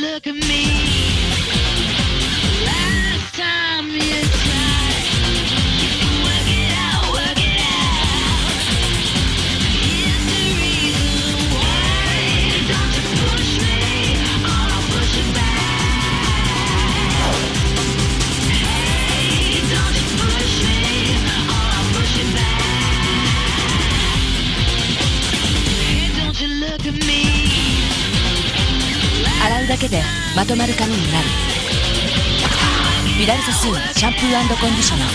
look at me. Last time you tried, you work it out, work it out. Here's the reason why. Don't push me, or I'll push you back. Hey, don't you push me, or I'll push you back. Don't you look at me. だけでまとまる髪になる。ビダルサスーンシャンプーコンディショナー。